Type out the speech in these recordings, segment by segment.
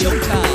Showtime. Round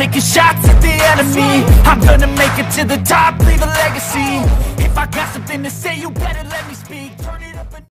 taking shots at the enemy. I'm gonna make it to the top, leave a legacy. If I got something to say, you better